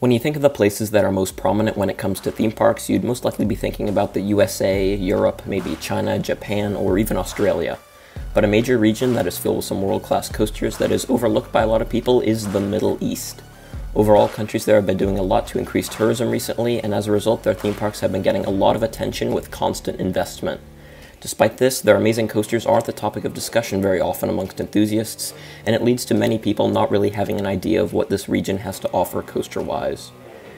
When you think of the places that are most prominent when it comes to theme parks, you'd most likely be thinking about the USA, Europe, maybe China, Japan, or even Australia. But a major region that is filled with some world class coasters that is overlooked by a lot of people is the Middle East. Overall, countries there have been doing a lot to increase tourism recently, and as a result, their theme parks have been getting a lot of attention with constant investment. Despite this, their amazing coasters aren't the topic of discussion very often amongst enthusiasts, and it leads to many people not really having an idea of what this region has to offer coaster-wise.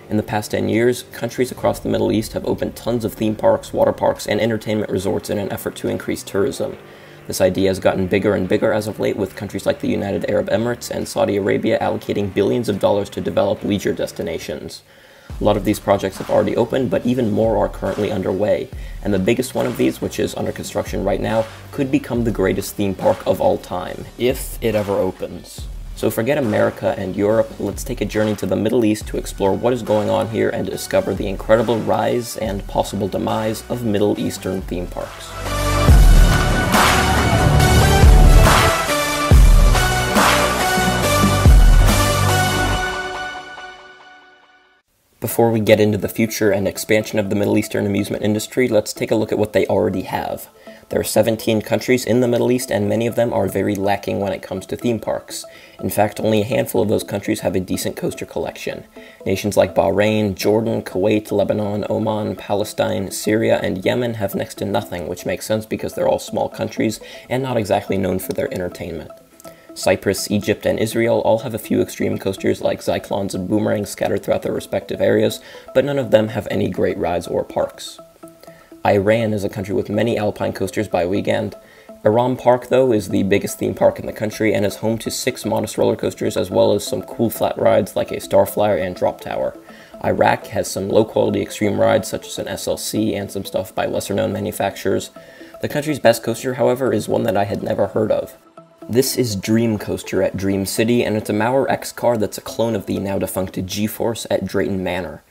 In the past 10 years, countries across the Middle East have opened tons of theme parks, water parks, and entertainment resorts in an effort to increase tourism. This idea has gotten bigger and bigger as of late, with countries like the United Arab Emirates and Saudi Arabia allocating billions of dollars to develop leisure destinations. A lot of these projects have already opened, but even more are currently underway. And the biggest one of these, which is under construction right now, could become the greatest theme park of all time, if it ever opens. So forget America and Europe, let's take a journey to the Middle East to explore what is going on here and discover the incredible rise and possible demise of Middle Eastern theme parks. Before we get into the future and expansion of the Middle Eastern amusement industry, let's take a look at what they already have. There are 17 countries in the Middle East, and many of them are very lacking when it comes to theme parks. In fact, only a handful of those countries have a decent coaster collection. Nations like Bahrain, Jordan, Kuwait, Lebanon, Oman, Palestine, Syria, and Yemen have next to nothing, which makes sense because they're all small countries and not exactly known for their entertainment. Cyprus, Egypt, and Israel all have a few extreme coasters like Zyklons and Boomerangs scattered throughout their respective areas, but none of them have any great rides or parks. Iran is a country with many alpine coasters by Wiegand. Iran Park, though, is the biggest theme park in the country and is home to six modest roller coasters as well as some cool flat rides like a Starflyer and Drop Tower. Iraq has some low quality extreme rides such as an SLC and some stuff by lesser known manufacturers. The country's best coaster, however, is one that I had never heard of. This is Dream Coaster at Dream City, and it's a Maurer X car that's a clone of the now defunct G-Force at Drayton Manor.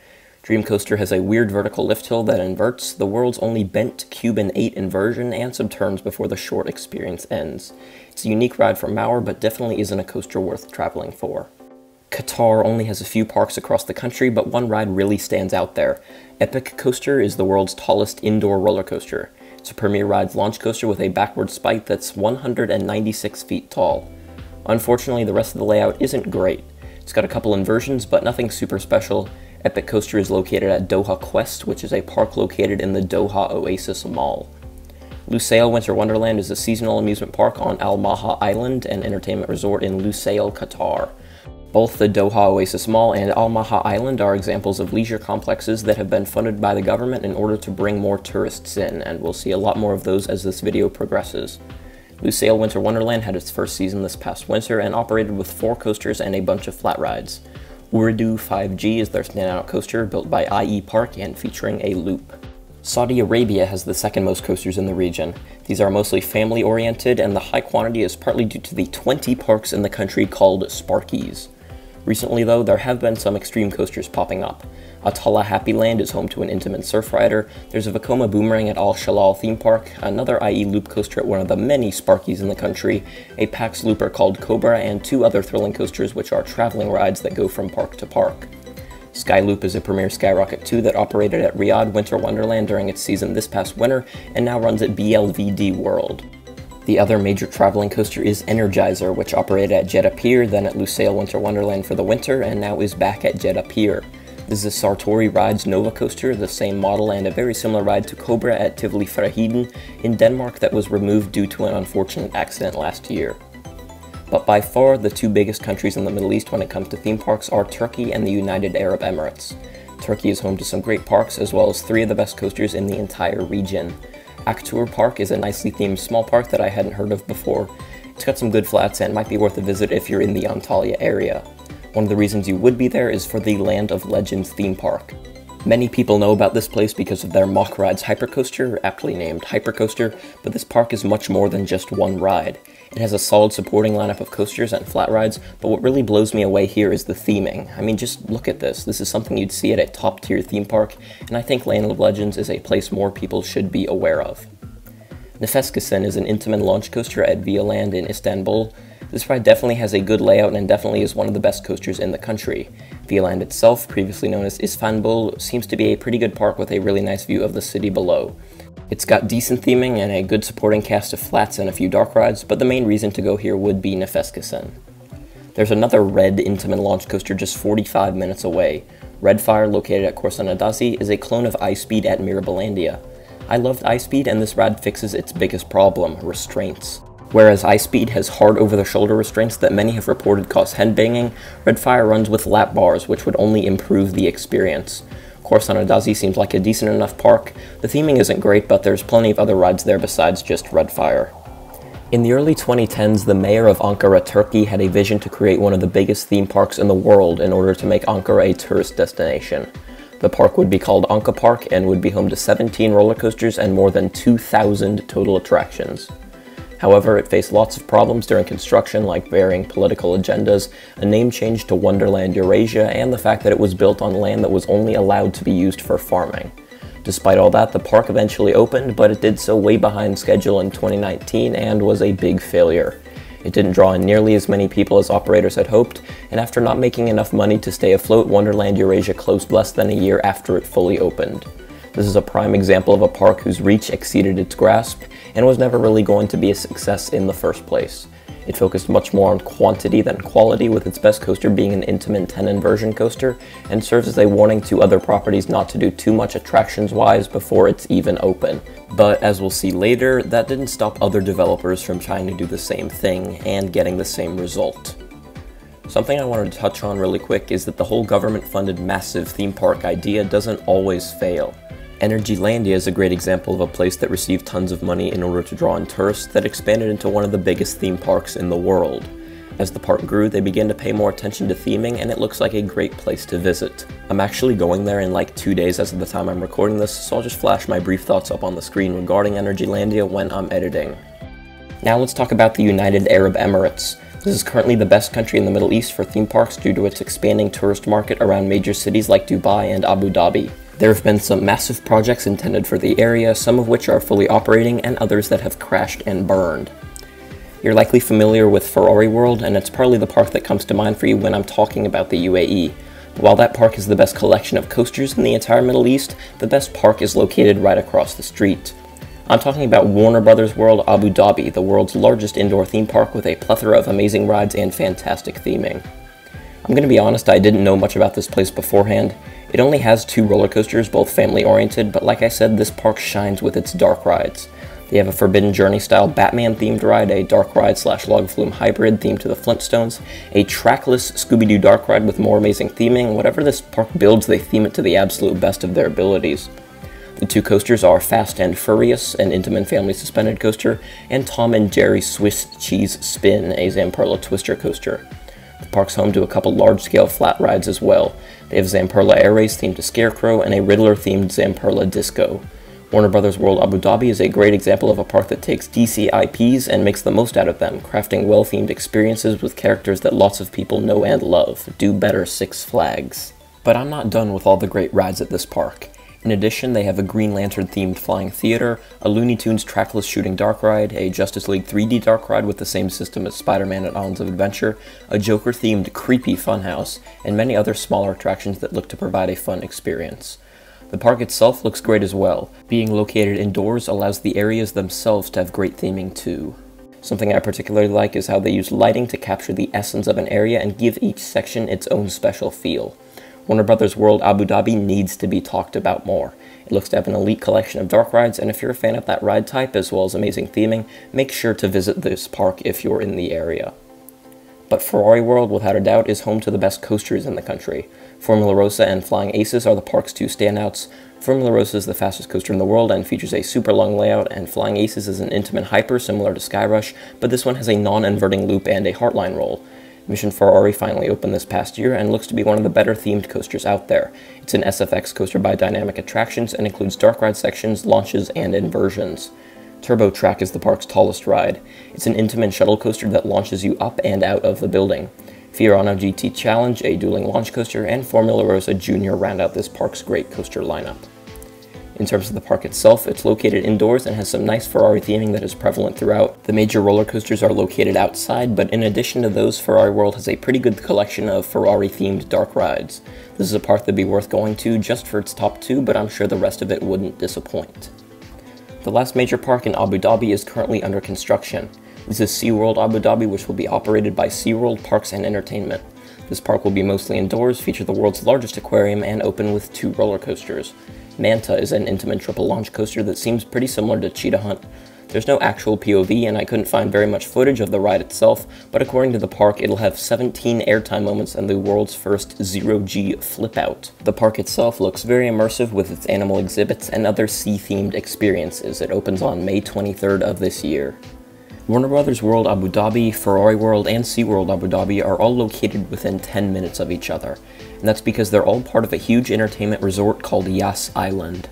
Dream Coaster has a weird vertical lift hill that inverts, the world's only bent Cuban 8 inversion, and some turns before the short experience ends. It's a unique ride from Maurer, but definitely isn't a coaster worth traveling for. Qatar only has a few parks across the country, but one ride really stands out there. Epic Coaster is the world's tallest indoor roller coaster. Premier Rides launch coaster with a backward spike that's 196 feet tall. Unfortunately, the rest of the layout isn't great. It's got a couple inversions, but nothing super special. Epic Coaster is located at Doha Quest, which is a park located in the Doha Oasis Mall. Lusail Winter Wonderland is a seasonal amusement park on Al Maha Island, an entertainment resort in Lusail, Qatar. Both the Doha Oasis Mall and Al Maha Island are examples of leisure complexes that have been funded by the government in order to bring more tourists in, and we'll see a lot more of those as this video progresses. Lusail Winter Wonderland had its first season this past winter and operated with four coasters and a bunch of flat rides. Urdu 5G is their standout coaster, built by IE Park and featuring a loop. Saudi Arabia has the second most coasters in the region. These are mostly family oriented, and the high quantity is partly due to the 20 parks in the country called Sparkys. Recently, though, there have been some extreme coasters popping up. Atala Happy Land is home to an Intamin surf rider, there's a Vekoma Boomerang at Al Shalal theme park, another IE loop coaster at one of the many Sparkys in the country, a PAX looper called Cobra, and two other thrilling coasters which are traveling rides that go from park to park. Skyloop is a Premier Skyrocket 2 that operated at Riyadh Winter Wonderland during its season this past winter and now runs at BLVD World. The other major traveling coaster is Energizer, which operated at Jeddah Pier, then at Lusail Winter Wonderland for the winter, and now is back at Jeddah Pier. This is a Sartori Rides Nova coaster, the same model and a very similar ride to Cobra at Tivoli Friheden in Denmark that was removed due to an unfortunate accident last year. But by far, the two biggest countries in the Middle East when it comes to theme parks are Turkey and the United Arab Emirates. Turkey is home to some great parks as well as three of the best coasters in the entire region. Aktur Park is a nicely themed small park that I hadn't heard of before. It's got some good flats and might be worth a visit if you're in the Antalya area. One of the reasons you would be there is for the Land of Legends theme park. Many people know about this place because of their Mack Rides Hypercoaster, aptly named Hypercoaster, but this park is much more than just one ride. It has a solid supporting lineup of coasters and flat rides, but what really blows me away here is the theming. I mean, just look at this. This is something you'd see at a top tier theme park, and I think Land of Legends is a place more people should be aware of. Nefeskesen is an Intamin launch coaster at Vialand in Istanbul. This ride definitely has a good layout and definitely is one of the best coasters in the country. Vialand itself, previously known as Isfanbul, seems to be a pretty good park with a really nice view of the city below. It's got decent theming and a good supporting cast of flats and a few dark rides, but the main reason to go here would be Nefeskesen. There's another red Intamin launch coaster just 45 minutes away. Redfire, located at Korsan Adasi, is a clone of iSpeed at Mirabilandia. I loved iSpeed and this ride fixes its biggest problem, restraints. Whereas iSpeed has hard over-the-shoulder restraints that many have reported cause headbanging, Redfire runs with lap bars, which would only improve the experience. Korsan Adasi seems like a decent enough park. The theming isn't great, but there's plenty of other rides there besides just Redfire. In the early 2010s, the mayor of Ankara, Turkey had a vision to create one of the biggest theme parks in the world in order to make Ankara a tourist destination. The park would be called Anka Park and would be home to 17 roller coasters and more than 2,000 total attractions. However, it faced lots of problems during construction like varying political agendas, a name change to Wonderland Eurasia, and the fact that it was built on land that was only allowed to be used for farming. Despite all that, the park eventually opened, but it did so way behind schedule in 2019 and was a big failure. It didn't draw in nearly as many people as operators had hoped, and after not making enough money to stay afloat, Wonderland Eurasia closed less than a year after it fully opened. This is a prime example of a park whose reach exceeded its grasp and was never really going to be a success in the first place. It focused much more on quantity than quality, with its best coaster being an Intamin 10 inversion coaster, and serves as a warning to other properties not to do too much attractions-wise before it's even open. But as we'll see later, that didn't stop other developers from trying to do the same thing and getting the same result. Something I wanted to touch on really quick is that the whole government-funded massive theme park idea doesn't always fail. Energylandia is a great example of a place that received tons of money in order to draw in tourists that expanded into one of the biggest theme parks in the world. As the park grew, they began to pay more attention to theming, and it looks like a great place to visit. I'm actually going there in like two days as of the time I'm recording this, so I'll just flash my brief thoughts up on the screen regarding Energylandia when I'm editing. Now let's talk about the United Arab Emirates. This is currently the best country in the Middle East for theme parks due to its expanding tourist market around major cities like Dubai and Abu Dhabi. There have been some massive projects intended for the area, some of which are fully operating and others that have crashed and burned. You're likely familiar with Ferrari World, and it's probably the park that comes to mind for you when I'm talking about the UAE. While that park is the best collection of coasters in the entire Middle East, the best park is located right across the street. I'm talking about Warner Brothers World Abu Dhabi, the world's largest indoor theme park with a plethora of amazing rides and fantastic theming. I'm going to be honest, I didn't know much about this place beforehand. It only has two roller coasters, both family oriented, but like I said, this park shines with its dark rides. They have a Forbidden Journey style Batman themed ride, a dark ride slash log flume hybrid themed to the Flintstones, a trackless Scooby Doo dark ride with more amazing theming. Whatever this park builds, they theme it to the absolute best of their abilities. The two coasters are Fast and Furious, an Intamin family suspended coaster, and Tom and Jerry Swiss Cheese Spin, a Zamperla twister coaster. The park's home to a couple large-scale flat rides as well. They have Zamperla Air Race themed to Scarecrow and a Riddler-themed Zamperla Disco. Warner Brothers World Abu Dhabi is a great example of a park that takes DC IPs and makes the most out of them, crafting well-themed experiences with characters that lots of people know and love. Do better Six Flags. But I'm not done with all the great rides at this park. In addition, they have a Green Lantern themed flying theater, a Looney Tunes trackless shooting dark ride, a Justice League 3D dark ride with the same system as Spider Man at Islands of Adventure, a Joker themed creepy funhouse, and many other smaller attractions that look to provide a fun experience. The park itself looks great as well. Being located indoors allows the areas themselves to have great theming too. Something I particularly like is how they use lighting to capture the essence of an area and give each section its own special feel. Warner Brothers World Abu Dhabi needs to be talked about more. It looks to have an elite collection of dark rides, and if you're a fan of that ride type as well as amazing theming, make sure to visit this park if you're in the area. But Ferrari World, without a doubt, is home to the best coasters in the country. Formula Rossa and Flying Aces are the park's two standouts. Formula Rossa is the fastest coaster in the world and features a super long layout, and Flying Aces is an Intamin hyper similar to Skyrush, but this one has a non-inverting loop and a heartline roll. Mission Ferrari finally opened this past year and looks to be one of the better themed coasters out there. It's an SFX coaster by Dynamic Attractions and includes dark ride sections, launches, and inversions. Turbo Track is the park's tallest ride. It's an Intamin shuttle coaster that launches you up and out of the building. Fiorano GT Challenge, a dueling launch coaster, and Formula Rossa Junior round out this park's great coaster lineup. In terms of the park itself, it's located indoors and has some nice Ferrari theming that is prevalent throughout. The major roller coasters are located outside, but in addition to those, Ferrari World has a pretty good collection of Ferrari themed dark rides. This is a park that'd be worth going to just for its top two, but I'm sure the rest of it wouldn't disappoint. The last major park in Abu Dhabi is currently under construction. This is SeaWorld Abu Dhabi, which will be operated by SeaWorld Parks and Entertainment. This park will be mostly indoors, feature the world's largest aquarium, and open with two roller coasters. Manta is an Intamin triple launch coaster that seems pretty similar to Cheetah Hunt. There's no actual POV, and I couldn't find very much footage of the ride itself, but according to the park, it'll have 17 airtime moments and the world's first zero-G flip-out. The park itself looks very immersive with its animal exhibits and other sea-themed experiences. It opens on May 23rd of this year. Warner Brothers World Abu Dhabi, Ferrari World, and SeaWorld Abu Dhabi are all located within 10 minutes of each other, and that's because they're all part of a huge entertainment resort called Yas Island.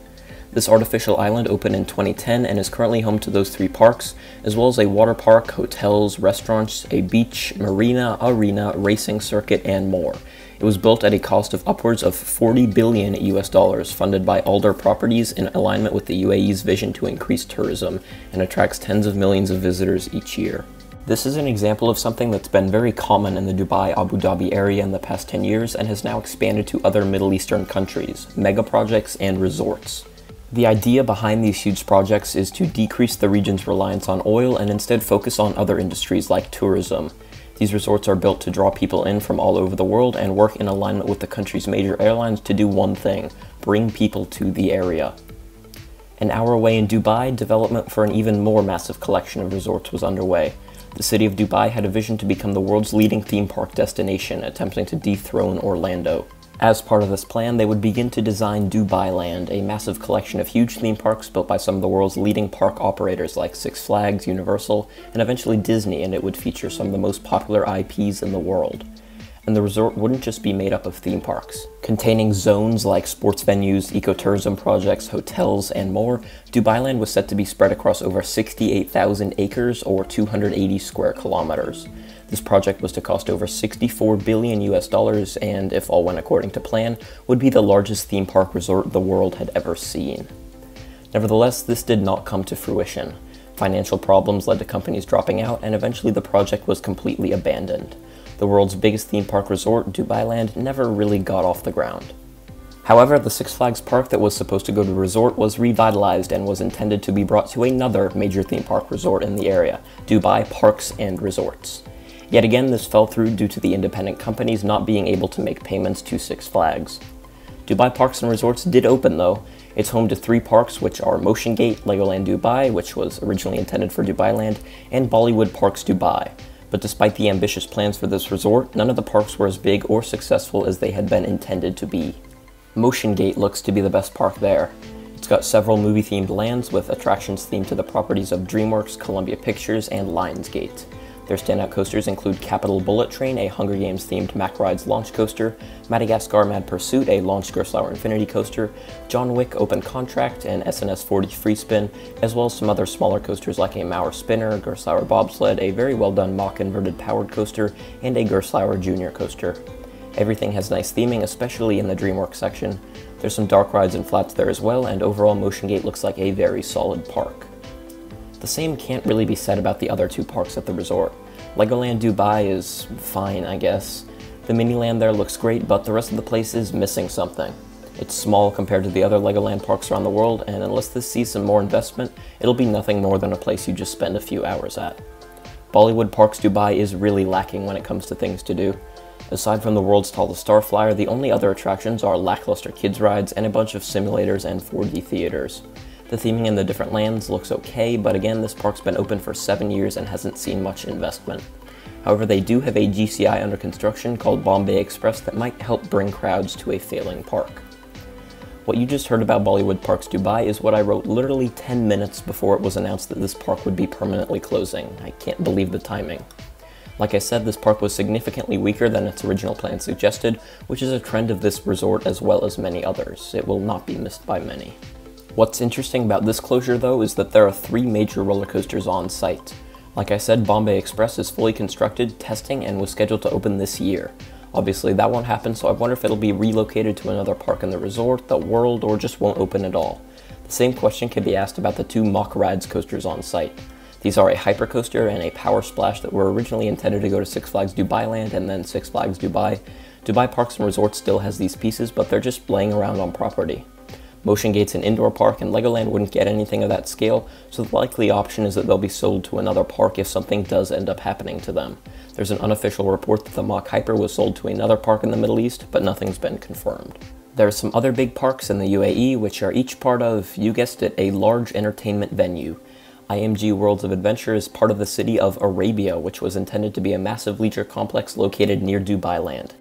This artificial island opened in 2010 and is currently home to those three parks, as well as a water park, hotels, restaurants, a beach, marina, arena, racing circuit, and more. It was built at a cost of upwards of 40 billion US dollars, funded by Aldar Properties in alignment with the UAE's vision to increase tourism, and attracts tens of millions of visitors each year. This is an example of something that's been very common in the Dubai Abu Dhabi area in the past 10 years and has now expanded to other Middle Eastern countries, mega projects, and resorts. The idea behind these huge projects is to decrease the region's reliance on oil and instead focus on other industries like tourism. These resorts are built to draw people in from all over the world and work in alignment with the country's major airlines to do one thing, bring people to the area. An hour away in Dubai, development for an even more massive collection of resorts was underway. The city of Dubai had a vision to become the world's leading theme park destination, attempting to dethrone Orlando. As part of this plan, they would begin to design Dubai Land, a massive collection of huge theme parks built by some of the world's leading park operators like Six Flags, Universal, and eventually Disney, and it would feature some of the most popular IPs in the world. And the resort wouldn't just be made up of theme parks. Containing zones like sports venues, ecotourism projects, hotels, and more, Dubai Land was set to be spread across over 68,000 acres or 280 square kilometers. This project was to cost over 64 billion US dollars and, if all went according to plan, would be the largest theme park resort the world had ever seen. Nevertheless, this did not come to fruition. Financial problems led to companies dropping out, and eventually the project was completely abandoned. The world's biggest theme park resort, Dubai Land, never really got off the ground. However, the Six Flags park that was supposed to go to the resort was revitalized and was intended to be brought to another major theme park resort in the area, Dubai Parks and Resorts. Yet again, this fell through due to the independent companies not being able to make payments to Six Flags. Dubai Parks and Resorts did open though. It's home to three parks, which are Motion Gate, Legoland Dubai, which was originally intended for Dubai Land, and Bollywood Parks Dubai. But despite the ambitious plans for this resort, none of the parks were as big or successful as they had been intended to be. Motion Gate looks to be the best park there. It's got several movie-themed lands with attractions themed to the properties of DreamWorks, Columbia Pictures, and Lionsgate. Their standout coasters include Capitol Bullet Train, a Hunger Games themed Mack Rides launch coaster, Madagascar Mad Pursuit, a launched Gerstlauer Infinity coaster, John Wick Open Contract, and SNS 40 Free Spin, as well as some other smaller coasters like a Maurer Spinner, Gerstlauer Bobsled, a very well done Mack inverted powered coaster, and a Gerstlauer Junior coaster. Everything has nice theming, especially in the DreamWorks section. There's some dark rides and flats there as well, and overall Motion Gate looks like a very solid park. The same can't really be said about the other two parks at the resort. Legoland Dubai is fine, I guess. The Miniland there looks great, but the rest of the place is missing something. It's small compared to the other Legoland parks around the world, and unless this sees some more investment, it'll be nothing more than a place you just spend a few hours at. Bollywood Parks Dubai is really lacking when it comes to things to do. Aside from the world's tallest star flyer, the only other attractions are lackluster kids rides and a bunch of simulators and 4D theaters. The theming in the different lands looks okay, but again, this park's been open for seven years and hasn't seen much investment. However, they do have a GCI under construction called Bombay Express that might help bring crowds to a failing park. What you just heard about Bollywood Parks Dubai is what I wrote literally 10 minutes before it was announced that this park would be permanently closing. I can't believe the timing. Like I said, this park was significantly weaker than its original plan suggested, which is a trend of this resort as well as many others. It will not be missed by many. What's interesting about this closure though is that there are three major roller coasters on site. Like I said, Bombay Express is fully constructed, testing, and was scheduled to open this year. Obviously that won't happen, so I wonder if it'll be relocated to another park in the resort, the world, or just won't open at all. The same question can be asked about the two Mack Rides coasters on site. These are a hypercoaster and a power splash that were originally intended to go to Six Flags Dubai Land and then Six Flags Dubai. Dubai Parks and Resorts still has these pieces, but they're just laying around on property. Motion Gate's an indoor park and Legoland wouldn't get anything of that scale, so the likely option is that they'll be sold to another park if something does end up happening to them. There's an unofficial report that the Mack Hyper was sold to another park in the Middle East, but nothing's been confirmed. There are some other big parks in the UAE, which are each part of, you guessed it, a large entertainment venue. IMG Worlds of Adventure is part of the city of Arabia, which was intended to be a massive leisure complex located near Dubai Land.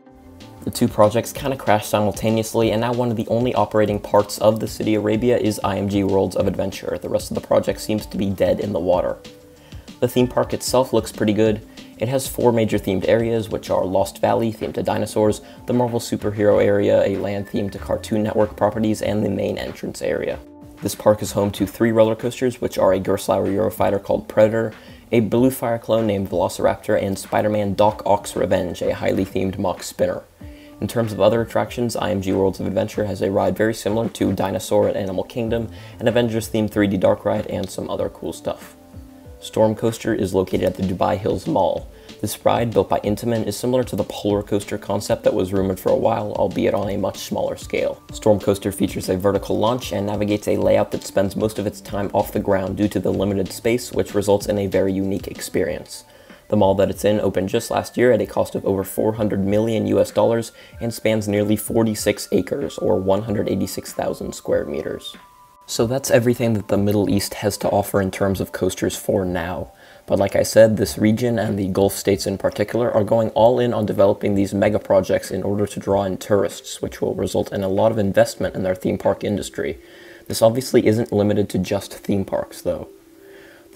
The two projects kind of crashed simultaneously, and now one of the only operating parts of the city Arabia is IMG Worlds of Adventure. The rest of the project seems to be dead in the water. The theme park itself looks pretty good. It has four major themed areas, which are Lost Valley, themed to dinosaurs, the Marvel Superhero area, a land themed to Cartoon Network properties, and the main entrance area. This park is home to three roller coasters, which are a Gerstlauer Eurofighter called Predator, a Blue Fire clone named Velociraptor, and Spider-Man Doc Ock's Revenge, a highly themed Mack spinner. In terms of other attractions, IMG Worlds of Adventure has a ride very similar to Dinosaur at Animal Kingdom, an Avengers themed 3D dark ride, and some other cool stuff. Storm Coaster is located at the Dubai Hills Mall. This ride, built by Intamin, is similar to the Polar Coaster concept that was rumored for a while, albeit on a much smaller scale. Storm Coaster features a vertical launch and navigates a layout that spends most of its time off the ground due to the limited space, which results in a very unique experience. The mall that it's in opened just last year at a cost of over 400 million US dollars and spans nearly 46 acres or 186,000 square meters. So that's everything that the Middle East has to offer in terms of coasters for now. But like I said, this region and the Gulf states in particular are going all in on developing these mega projects in order to draw in tourists, which will result in a lot of investment in their theme park industry. This obviously isn't limited to just theme parks, though.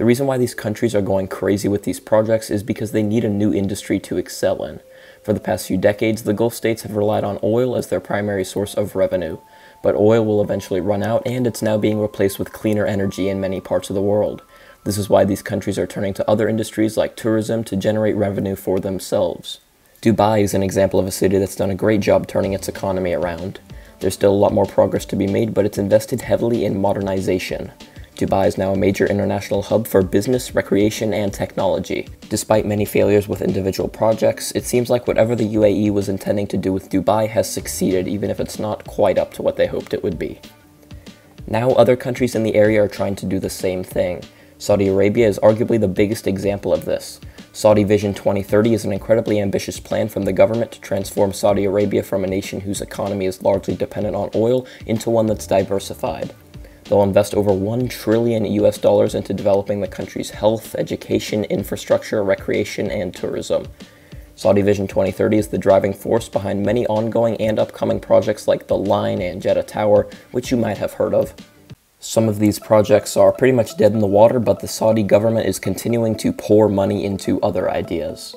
The reason why these countries are going crazy with these projects is because they need a new industry to excel in. For the past few decades, the Gulf states have relied on oil as their primary source of revenue, but oil will eventually run out and it's now being replaced with cleaner energy in many parts of the world. This is why these countries are turning to other industries like tourism to generate revenue for themselves. Dubai is an example of a city that's done a great job turning its economy around. There's still a lot more progress to be made, but it's invested heavily in modernization. Dubai is now a major international hub for business, recreation, and technology. Despite many failures with individual projects, it seems like whatever the UAE was intending to do with Dubai has succeeded, even if it's not quite up to what they hoped it would be. Now other countries in the area are trying to do the same thing. Saudi Arabia is arguably the biggest example of this. Saudi Vision 2030 is an incredibly ambitious plan from the government to transform Saudi Arabia from a nation whose economy is largely dependent on oil into one that's diversified. They'll invest over 1 trillion US dollars into developing the country's health, education, infrastructure, recreation, and tourism. Saudi Vision 2030 is the driving force behind many ongoing and upcoming projects like the Line and Jeddah Tower, which you might have heard of. Some of these projects are pretty much dead in the water, but the Saudi government is continuing to pour money into other ideas.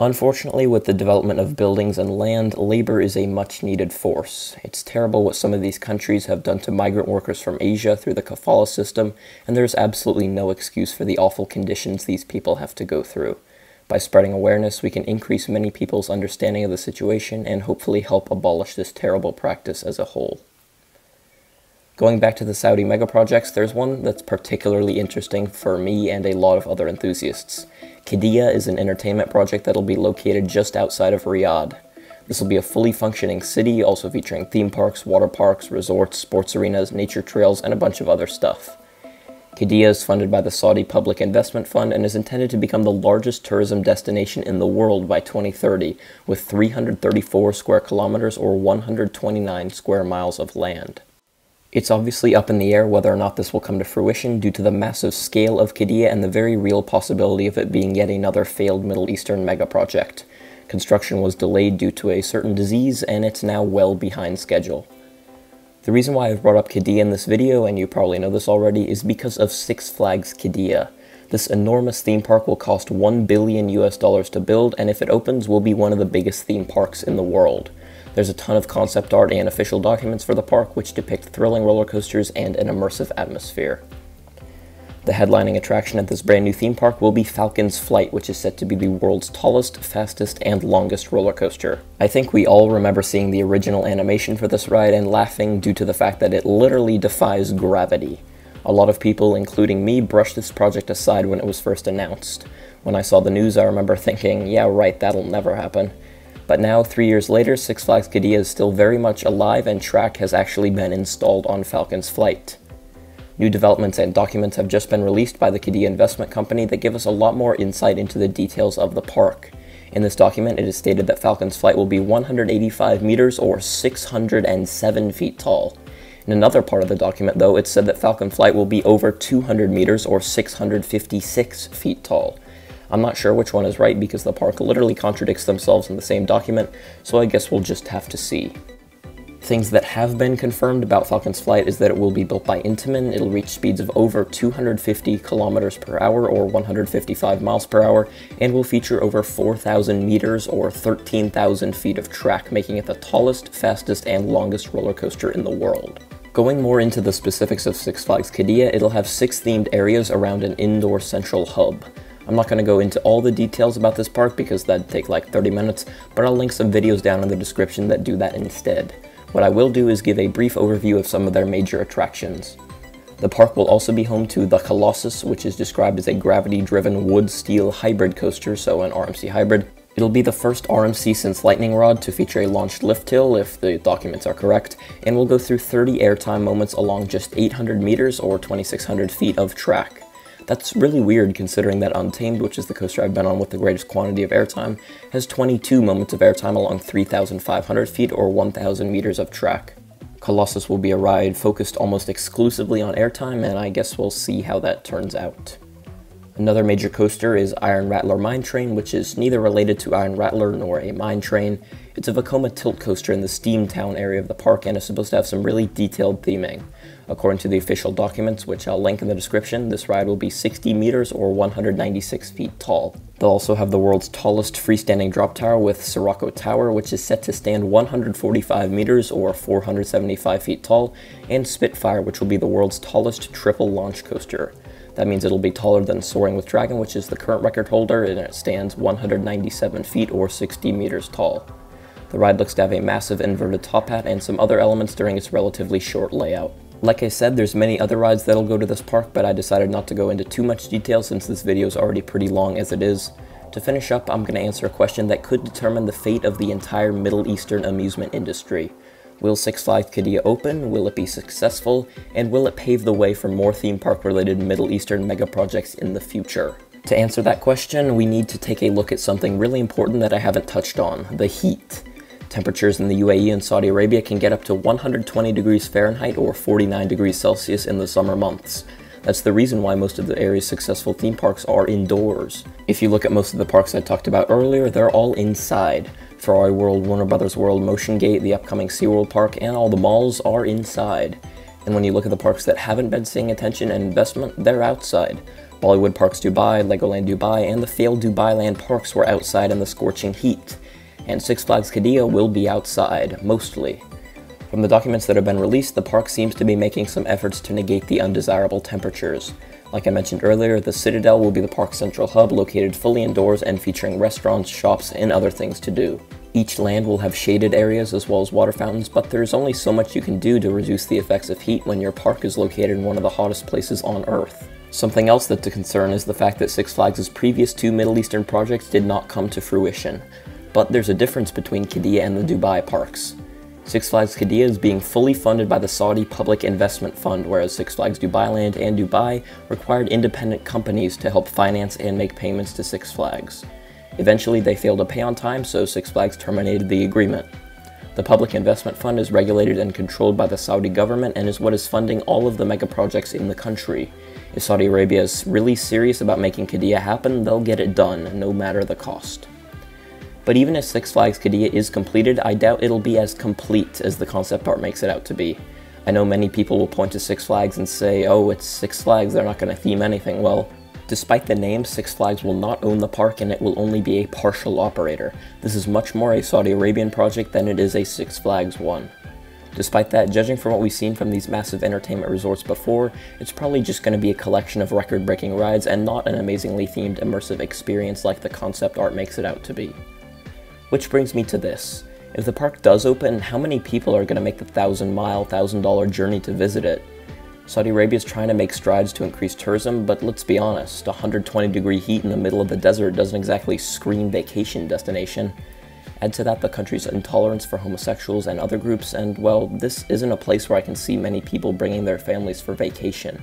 Unfortunately, with the development of buildings and land, labor is a much needed force. It's terrible what some of these countries have done to migrant workers from Asia through the kafala system, and there's absolutely no excuse for the awful conditions these people have to go through. By spreading awareness, we can increase many people's understanding of the situation and hopefully help abolish this terrible practice as a whole. Going back to the Saudi mega projects, there's one that's particularly interesting for me and a lot of other enthusiasts. Qiddiya is an entertainment project that'll be located just outside of Riyadh. This will be a fully functioning city, also featuring theme parks, water parks, resorts, sports arenas, nature trails, and a bunch of other stuff. Qiddiya is funded by the Saudi Public Investment Fund and is intended to become the largest tourism destination in the world by 2030, with 334 square kilometers or 129 square miles of land. It's obviously up in the air whether or not this will come to fruition due to the massive scale of Qiddiya and the very real possibility of it being yet another failed Middle Eastern mega project. Construction was delayed due to a certain disease, and it's now well behind schedule. The reason why I've brought up Qiddiya in this video, and you probably know this already, is because of Six Flags Qiddiya. This enormous theme park will cost 1 billion US dollars to build, and if it opens, will be one of the biggest theme parks in the world. There's a ton of concept art and official documents for the park which depict thrilling roller coasters and an immersive atmosphere. The headlining attraction at this brand new theme park will be Falcon's Flight, which is set to be the world's tallest, fastest, and longest roller coaster. I think we all remember seeing the original animation for this ride and laughing due to the fact that it literally defies gravity. A lot of people, including me, brushed this project aside when it was first announced. When I saw the news, I remember thinking, yeah, right, that'll never happen. But now, three years later, Six Flags Qiddiya is still very much alive and track has actually been installed on Falcon's flight. New developments and documents have just been released by the Qiddiya Investment Company that give us a lot more insight into the details of the park. In this document, it is stated that Falcon's flight will be 185 meters or 607 feet tall. In another part of the document, though, it said that Falcon flight will be over 200 meters or 656 feet tall. I'm not sure which one is right because the park literally contradicts themselves in the same document, so I guess we'll just have to see. Things that have been confirmed about Falcon's flight is that it will be built by Intamin, it'll reach speeds of over 250 kilometers per hour or 155 miles per hour, and will feature over 4,000 meters or 13,000 feet of track, making it the tallest, fastest, and longest roller coaster in the world. Going more into the specifics of Six Flags Qiddiya, it'll have six themed areas around an indoor central hub. I'm not going to go into all the details about this park because that'd take like 30 minutes, but I'll link some videos down in the description that do that instead. What I will do is give a brief overview of some of their major attractions. The park will also be home to the Colossus, which is described as a gravity-driven wood-steel hybrid coaster, so an RMC hybrid. It'll be the first RMC since Lightning Rod to feature a launched lift hill, if the documents are correct, and will go through 30 airtime moments along just 800 meters or 2600 feet of track. That's really weird considering that Untamed, which is the coaster I've been on with the greatest quantity of airtime, has 22 moments of airtime along 3,500 feet or 1,000 meters of track. Colossus will be a ride focused almost exclusively on airtime, and I guess we'll see how that turns out. Another major coaster is Iron Rattler Mine Train, which is neither related to Iron Rattler nor a mine train. It's a Vekoma tilt coaster in the Steamtown area of the park and is supposed to have some really detailed theming. According to the official documents, which I'll link in the description, this ride will be 60 meters or 196 feet tall. They'll also have the world's tallest freestanding drop tower with Sirocco Tower, which is set to stand 145 meters or 475 feet tall, and Spitfire, which will be the world's tallest triple launch coaster. That means it'll be taller than Soaring with Dragon, which is the current record holder, and it stands 197 feet or 60 meters tall. The ride looks to have a massive inverted top hat and some other elements during its relatively short layout. Like I said, there's many other rides that'll go to this park, but I decided not to go into too much detail since this video is already pretty long as it is. To finish up, I'm going to answer a question that could determine the fate of the entire Middle Eastern amusement industry. Will Six Flags Qiddiya open? Will it be successful? And will it pave the way for more theme park related Middle Eastern mega projects in the future? To answer that question, we need to take a look at something really important that I haven't touched on, the heat. Temperatures in the UAE and Saudi Arabia can get up to 120 degrees Fahrenheit or 49 degrees Celsius in the summer months. That's the reason why most of the area's successful theme parks are indoors. If you look at most of the parks I talked about earlier, they're all inside. Ferrari World, Warner Brothers World, Motion Gate, the upcoming SeaWorld Park, and all the malls are inside. And when you look at the parks that haven't been seeing attention and investment, they're outside. Bollywood Parks Dubai, Legoland Dubai, and the failed Dubai Land parks were outside in the scorching heat and Six Flags Qiddiya will be outside, mostly. From the documents that have been released, the park seems to be making some efforts to negate the undesirable temperatures. Like I mentioned earlier, the Citadel will be the park's central hub, located fully indoors and featuring restaurants, shops, and other things to do. Each land will have shaded areas as well as water fountains, but there's only so much you can do to reduce the effects of heat when your park is located in one of the hottest places on Earth. Something else that's a concern is the fact that Six Flags' previous two Middle Eastern projects did not come to fruition. But there's a difference between Qiddiya and the Dubai parks. Six Flags Qiddiya is being fully funded by the Saudi Public Investment Fund, whereas Six Flags Dubai Land and Dubai required independent companies to help finance and make payments to Six Flags. Eventually, they failed to pay on time, so Six Flags terminated the agreement. The Public Investment Fund is regulated and controlled by the Saudi government and is what is funding all of the mega projects in the country. If Saudi Arabia is really serious about making Qiddiya happen, they'll get it done, no matter the cost. But even if Six Flags Qiddiya is completed, I doubt it'll be as complete as the concept art makes it out to be. I know many people will point to Six Flags and say, oh, it's Six Flags, they're not going to theme anything. Well, despite the name, Six Flags will not own the park and it will only be a partial operator. This is much more a Saudi Arabian project than it is a Six Flags one. Despite that, judging from what we've seen from these massive entertainment resorts before, it's probably just going to be a collection of record-breaking rides and not an amazingly themed immersive experience like the concept art makes it out to be. Which brings me to this. If the park does open, how many people are going to make the thousand mile, thousand dollar journey to visit it? Saudi Arabia is trying to make strides to increase tourism, but let's be honest, 120 degree heat in the middle of the desert doesn't exactly scream vacation destination. Add to that the country's intolerance for homosexuals and other groups, and well, this isn't a place where I can see many people bringing their families for vacation.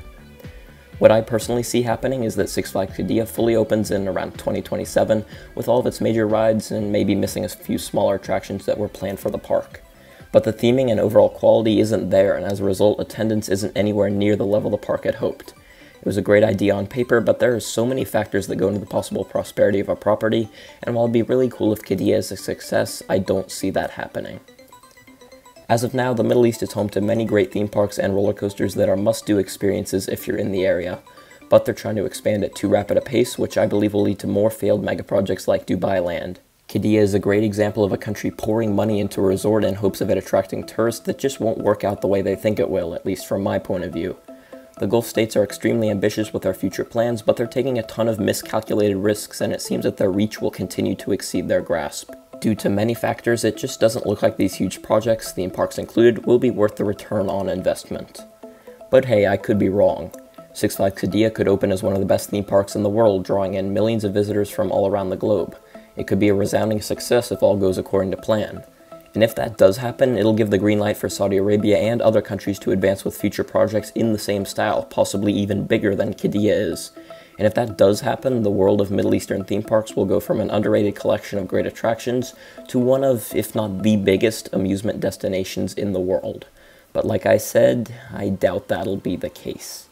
What I personally see happening is that Six Flags Qiddiya fully opens in around 2027 with all of its major rides and maybe missing a few smaller attractions that were planned for the park. But the theming and overall quality isn't there, and as a result, attendance isn't anywhere near the level the park had hoped. It was a great idea on paper, but there are so many factors that go into the possible prosperity of a property, and while it'd be really cool if Qiddiya is a success, I don't see that happening. As of now, the Middle East is home to many great theme parks and roller coasters that are must-do experiences if you're in the area, but they're trying to expand at too rapid a pace, which I believe will lead to more failed mega projects like Dubai Land. Qiddiya is a great example of a country pouring money into a resort in hopes of it attracting tourists that just won't work out the way they think it will, at least from my point of view. The Gulf states are extremely ambitious with their future plans, but they're taking a ton of miscalculated risks and it seems that their reach will continue to exceed their grasp. Due to many factors, it just doesn't look like these huge projects, theme parks included, will be worth the return on investment. But hey, I could be wrong. Six Flags Qiddiya could open as one of the best theme parks in the world, drawing in millions of visitors from all around the globe. It could be a resounding success if all goes according to plan. And if that does happen, it'll give the green light for Saudi Arabia and other countries to advance with future projects in the same style, possibly even bigger than Qiddiya is. And if that does happen, the world of Middle Eastern theme parks will go from an underrated collection of great attractions to one of, if not the biggest, amusement destinations in the world. But like I said, I doubt that'll be the case.